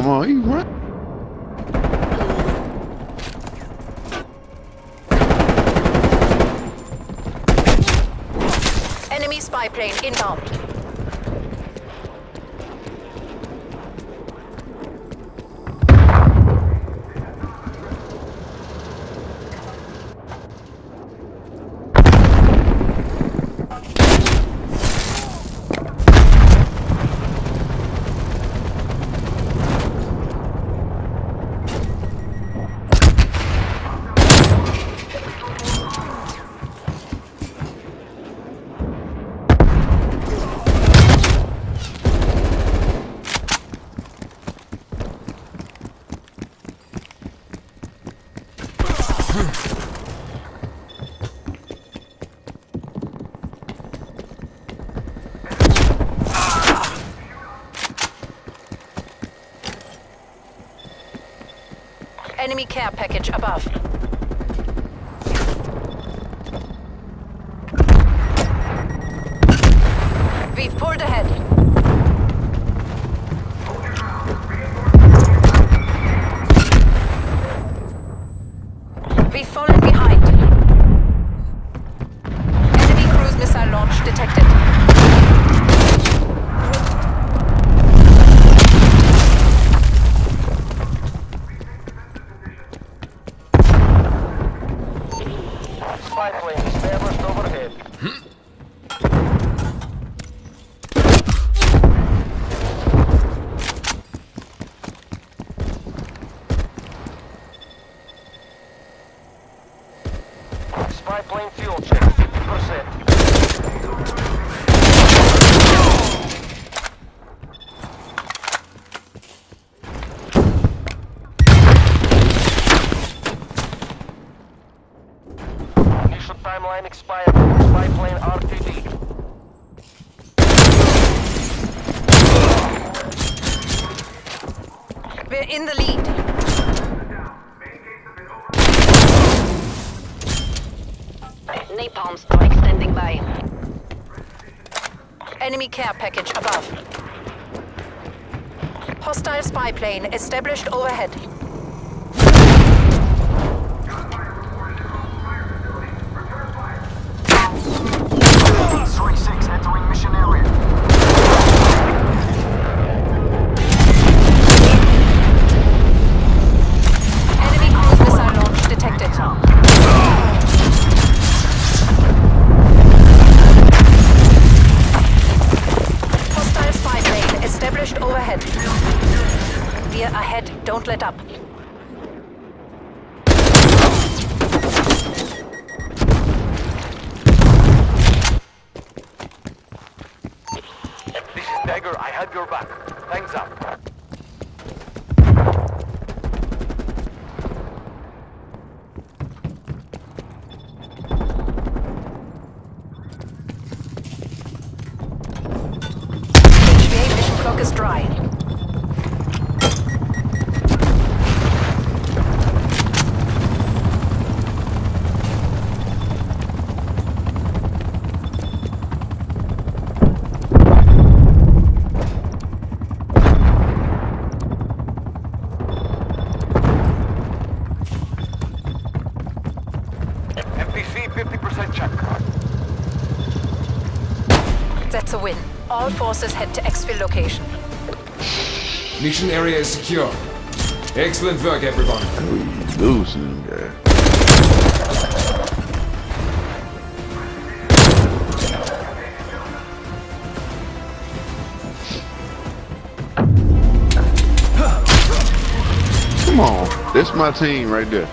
Come on, you right. Enemy spy plane inbound. Enemy care package above. We've pulled ahead. Spy plane established overhead. Spy plane fuel check 50%. Initial timeline expired. Spy plane RTB. We're in the lead. Napalm strike standing by. Enemy care package above. Hostile spy plane established overhead. Ahead. Don't let up. This is Dagger. I have your back. Thanks up. That's a win. All forces head to exfil location. Mission area is secure. Excellent work, everyone. We losing, guy. Come on, that's my team right there.